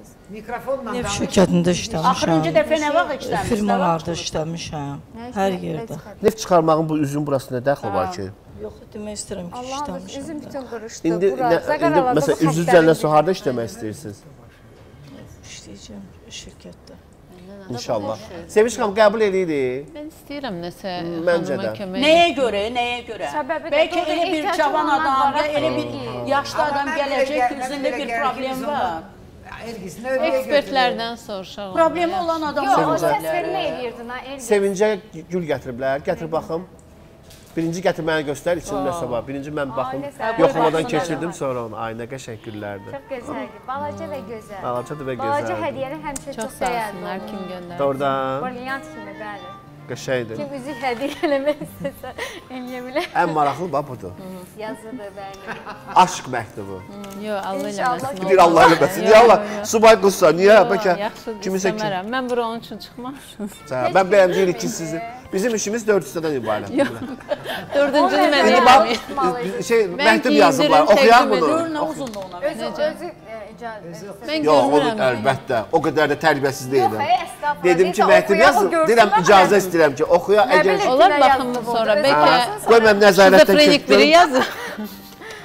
işləmisiniz? Mikrofonla Neft şirkətində işləmişəm. Axırıncı dəfə nə vaxt işləmisiniz? Firmalarda işləmişəm. Nə Hər yerdə. nə? Neft çıxarmağın bu üzün burasına dəxli var ki. Yox, demək istəyirəm ki, Allahım işləmişəm. üzüm bütün qırışdı. İndi Bura, nə, indi məsələn üzü sonra bilir. harda işləmək istəyirsiniz? İşləyəcəm şirkətdə. İnşallah. Sevinç xanım qəbul edirik. Mən istəyirəm nəsə xanıma kömək. Nəyə görə, nəyə görə? Səbəbi Bəlkə elə bir cavan adam, ya elə bir yaşlı adam gələcək üzündə bir problem var. Elgisin növbəyə Ekspertlərdən soruşaq. Problemi olan adam Yox, o səs vermə edirdin ha, Elgin. Sevincə gül gətiriblər. Gətir baxım. Birinci gətir mənə göstər içində nəsə var. Birinci mən baxım. Yoxlamadan keçirdim sonra onu. Ay nə qəşəng güllərdir. Çox gözəldir. Balaca və gözəl. Balacadır və Balaca gözəldir. hədiyyəni həmişə Çox çox sağ olsunlar kim göndərdi. Doğrudan Brilyant kimi, bəli. Qəşəngdir. Kim üzük hədiyyə eləmək istəsə eləyə bilər. Ən maraqlı bax budur. Yazıdır, bəli. Aşk məktubu. Yox, Allah İnşallah. eləməsin. Deyir Allah eləməsin. Niyə Allah? Subay qızsa, niyə? Bəlkə kimisə kim? Mən bura onun üçün çıxmamışam. Mən bəyəm deyirik ki, sizi bizim işimiz 4 hissədən ibarət. Dördüncünü mən bax şey məktub yazıblar. Oxuyaq təqdim bunu. Gör nə uzunluğuna. Özü, özü e, icazə. Mən Yox, əlbəttə. O qədər də tərbiyəsiz Yox, deyiləm. hey, estağfurullah. Dedim ki, məktub yazın. Deyirəm icazə istəyirəm ki, oxuya. Əgər bilim, Olar kimə baxım yazdı bu? sonra, bəlkə- yazsın, qoy mən nəzarətdən keçdim. yazır.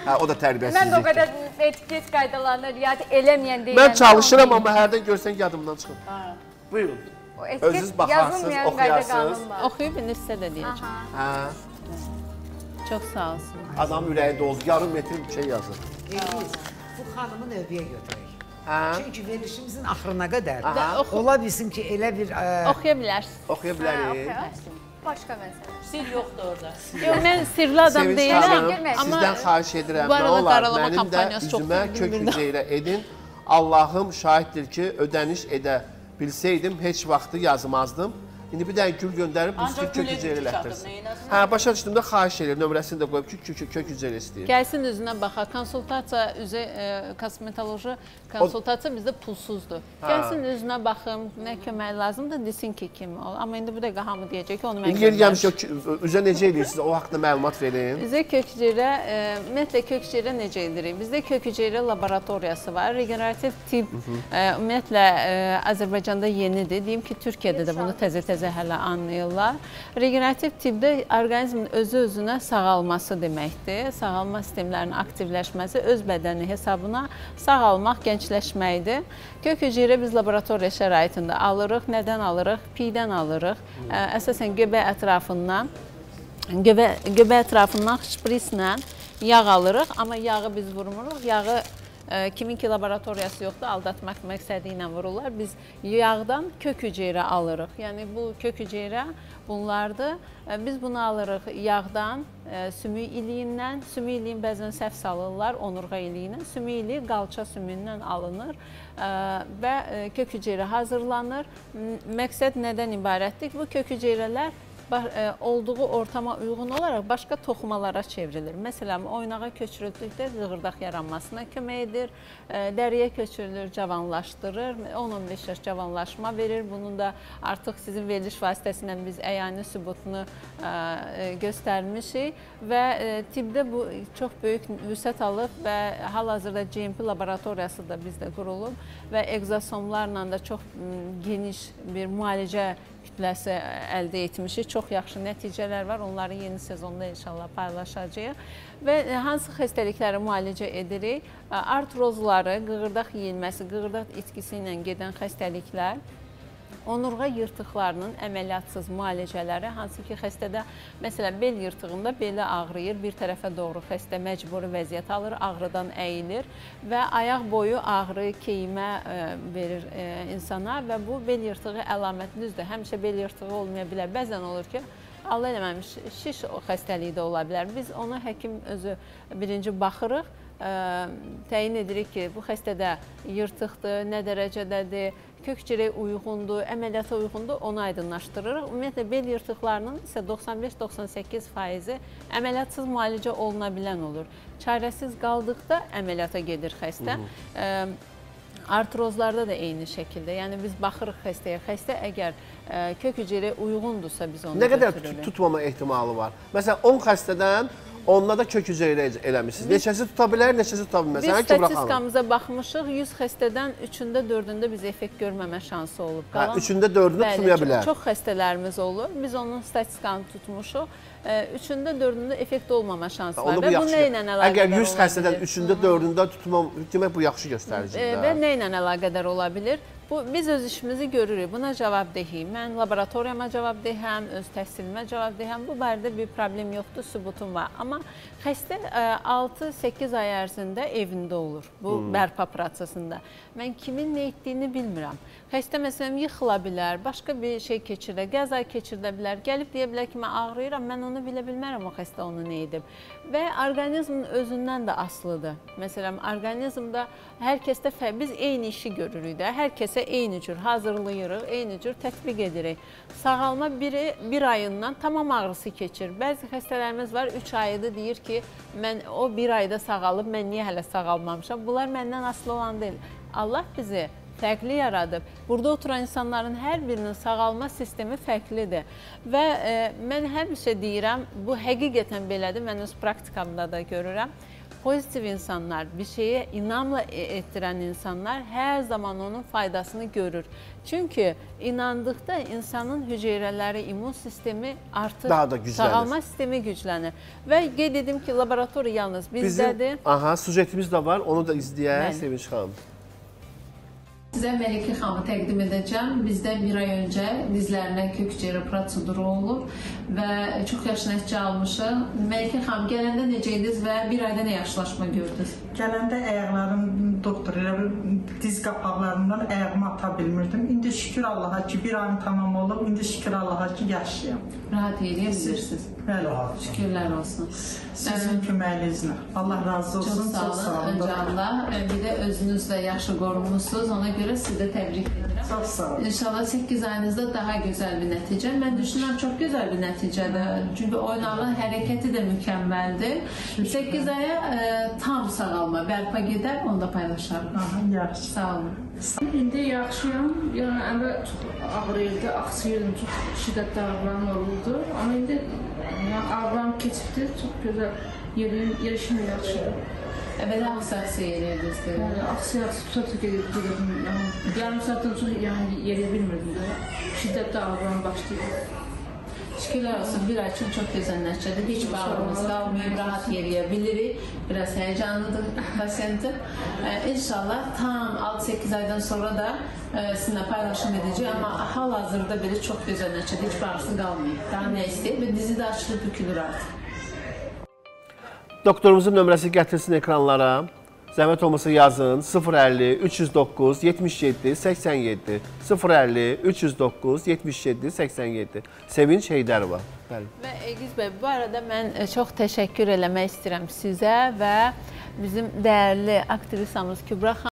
Hə, o da Mən də o qədər etiket qaydalarına riayət eləməyən deyiləm. Mən çalışıram amma hərdən görsən yadımdan çıxıb. Buyurun. Özünüz baxarsınız, oxuyarsınız. Oxuyub indi sizə də deyəcəm. Hə. Çox sağ olsun. Adam ürəyi doldu. Yarım metr bir şey yazır. Elgiz, bu xanımı növbəyə götürək. Hə. Çünki verilişimizin axırına qədər Aha. ola bilsin ki, elə bir ə, Oxuya bilərsiniz. Oxuya bilərik. Başqa məsələ. Sir yoxdur orada. Yox, mən sirli adam Sevinç girmək. amma sizdən xahiş edirəm, nə olar mənim də kampaniyası çox üzümə kök hüceyrə edin. Allahım şahiddir ki, ödəniş edə bilsəydim heç vaxtı yazmazdım. İndi bir dənə gül Ancaq stil kök çatır, elətdirsin. Hə, başa düşdüm də xahiş edirəm, nömrəsini də qoyub ki, kök, kök hüceyrə istəyir. Gəlsin üzünə baxa. Konsultasiya üzə e, kosmetoloji konsultasiya bizdə pulsuzdur. Gəlsin üzünə baxım, nə kömək lazımdır, desin ki, kim ol. Amma indi bu dəqiqə hamı deyəcək ki, onu mən göndərmişəm. o üzə necə edirsiniz? O haqqında məlumat verin. Bizdə kök hüceyrə, e, ümumiyyətlə kök hüceyrə necə edirik? Bizdə kök hüceyrə laboratoriyası var. Regenerativ tibb e, ümumiyyətlə e, Azərbaycanda yenidir. Deyim ki, Türkiyədə də bunu təzə-təzə hələ anlayırlar. Regenerativ tibbdə orqanizmin özü-özünə sağalması deməkdir. Sağalma sistemlərinin aktivləşməsi, öz bədəni hesabına sağalmaq, gəncləşməkdir. Kök hüceyrə biz laboratoriya şəraitində alırıq. Nədən alırıq? Piydən alırıq. Əsasən göbək ətrafından Göbə, göbə ətrafından şprislə yağ alırıq, amma yağı biz vurmuruq. Yağı kimin ki laboratoriyası yoxdur, aldatmaq məqsədi ilə vururlar. Biz yağdan kök hüceyrə alırıq. Yəni bu kök hüceyrə bunlardır. Biz bunu alırıq yağdan, e, sümük iliyindən. Sümük iliyin bəzən səhv salırlar onurğa iliyindən. Sümük iliyi qalça sümüyündən alınır e, və e, kök hüceyrə hazırlanır. Məqsəd nədən ibarətdir? Bu kök hüceyrələr olduğu ortama uyğun olaraq başqa toxumalara çevrilir. Məsələn, oynağa köçürüldükdə zığırdaq yaranmasına kömək edir, e, dəriyə köçürülür, cavanlaşdırır, 10-15 yaş cavanlaşma verir. Bunun da artıq sizin veriliş vasitəsilə biz əyani sübutunu e, e, göstərmişik və e, tibbdə bu çox böyük vüsət alıb və hal-hazırda GMP laboratoriyası da bizdə qurulub və egzosomlarla da çox geniş bir müalicə kütləsi əldə etmişik. Çox yaxşı nəticələr var. Onları yeni sezonda inşallah paylaşacağıq. Və hansı xəstəlikləri müalicə edirik? Artrozları, qığırdaq yeyilməsi, qığırdaq itkisi ilə gedən xəstəliklər, onurğa yırtıqlarının əməliyyatsız müalicələri, hansı ki, xəstədə məsələn bel yırtığında beli ağrıyır, bir tərəfə doğru xəstə məcburi vəziyyət alır, ağrıdan əyilir və ayaq boyu ağrı, keymə e, verir e, insana və bu bel yırtığı əlaməti düzdür. Həmişə bel yırtığı olmaya bilər. Bəzən olur ki, Allah eləməmiş şiş xəstəliyi də ola bilər. Biz ona həkim özü birinci baxırıq ə, təyin edirik ki, bu xəstədə yırtıqdır, nə dərəcədədir, kök hüceyrəyə uyğundur, əməliyyata uyğundur, onu aydınlaşdırırıq. Ümumiyyətlə bel yırtıqlarının isə 95-98 faizi əməliyyatsız müalicə oluna bilən olur. Çarəsiz qaldıqda əməliyyata gedir xəstə. Ə, Artrozlarda da eyni şəkildə. Yəni biz baxırıq xəstəyə. Xəstə əgər ə, kök hüceyrəyə uyğundursa biz onu Nə qədər götürürük. tut- tutmama ehtimalı var? Məsələn, 10 xəstədən Onunla da kök hüceyrə eləmisiniz. Neçəsi tuta bilər, neçəsi tuta bilməz. Biz Hə, statistikamıza baxmışıq. 100 xəstədən 3-ündə 4-ündə biz effekt görməmə şansı olub. Hə, üçündə dördündə Bəli, tutmaya çox- bilər. Çox xəstələrimiz olur. Biz onun statistikanı tutmuşuq. Üçündə 4-ündə effekt olmama şansı var. Və bu nə ilə əlaqədar Əgər 100 ola xəstədən bilir? 3-ündə 4-ündə tutmam, demək bu yaxşı E, göstəricidir. və nə ilə əlaqədar ola bilər? Bu biz öz işimizi görürük. Buna cavabdehik. Mən laboratoriyama cavabdehəm, öz təhsilimə cavabdehəm. Bu barədə bir problem yoxdur, sübutum var. Amma xəstə 6-8 ay ərzində evində olur bu bərpa prosesində. Mən kimin nə etdiyini bilmirəm. Xəstə məsələn yıxıla bilər, başqa bir şey keçirə, qəza keçirdə bilər, gəlib deyə bilər ki, mən ağrıyıram, mən onu bilə bilmərəm o xəstə onu nə edib. Və orqanizmin özündən də asılıdır. Məsələn, orqanizmdə hər kəsdə biz eyni işi görürük də. Hər kəsə eyni cür hazırlayırıq, eyni cür tətbiq edirik. Sağalma biri bir ayından tamam ağrısı keçir. Bəzi xəstələrimiz var 3 ayıdır deyir ki, mən o bir ayda sağalıb, mən niyə hələ sağalmamışam? Bunlar məndən asılı olan deyil. Allah bizi fərqli yaradıb. Burada oturan insanların hər birinin sağalma sistemi fərqlidir. Və e, mən həmişə deyirəm, bu həqiqətən belədir. Mən öz praktikamda da görürəm. Pozitiv insanlar, bir şeyə inamla e- etdirən insanlar hər zaman onun faydasını görür. Çünki inandıqda insanın hüceyrələri, immun sistemi artır. Daha da güclənir. Sağalma sistemi güclənir. Və qeyd edim ki, laboratoriya yalnız bizdədir. Bizim aha, sujetimiz də var. Onu da izləyək. Sevinç xanım. Sizə Məlikə xanımı təqdim edəcəm. Bizdə bir ay öncə dizlərinə kök hüceyrə proseduru olub və çox yaxşı nəticə almışıq. Məlikə xanım gələndə necə idiniz və bir ayda nə yaxşılaşma gördünüz? Gələndə ayaqlarım doktor elə bil diz qapaqlarımdan ayağımı ata bilmirdim. İndi şükür Allaha ki, bir ayım tamam olub. İndi şükür Allaha ki, yaşayam. Rahat yeyə bilirsiniz. Bəli. Şükürlər olsun. Sizin köməyinizlə. Allah razı olsun. Çox sağ olun. Öncə Allah. Bir də özünüz də yaxşı qorunmusunuz. Ona görə sizi də təbrik edirəm. Çox sağ olun. İnşallah 8 ayınızda daha gözəl bir nəticə. Mən düşünürəm çox gözəl bir nəticədir. Çünki oynağın hərəkəti də mükəmməldir. 8 aya e, tam sağalma, bərpa gedər, onu da paylaşarıq. Aha, yaxşı. Sağ olun. İndi yaxşıyam. Yəni əvvəl çox ağrıyırdı, axsıyırdım, çox şiddətli ağrılarım olurdu. Amma indi yəni, ağrılarım keçibdi, çox gözəl yerim, yerişim də yaxşıdır. Əvvələ axsı-axsı yeriyirdiniz. Yəni axsı-axsı tuta-tuta gedib gedirdim. Yəni yarım saatdan çox yəni yeriyə bilmirdim də. Şiddətli ağrılarım başlayırdı. Şükürlər olsun, bir ay üçün çox gözəl nəticədir. Heç bir ağrımız qalmayıb, rahat yeriyə bilirik. Biraz həyecanlıdır pasiyentin. Ee, İnşallah tam 6-8 aydan sonra da e, sizinlə paylaşım edəcək. Amma hal-hazırda belə çox gözəl nəticədir. Heç bir ağrısı qalmayıb. Daha nə istəyir? Və dizi də açılıb bükülür artıq. Doktorumuzun nömrəsi gətirsin ekranlara. Zəhmət olmasa yazın 050 309 77 87 050 309 77 87 Sevinç Heydərova. Bəli. Və Elgiz bəy, bu arada mən e, çox təşəkkür eləmək istəyirəm sizə və bizim dəyərli aktrisamız Kübra xanım